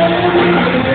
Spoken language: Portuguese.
Música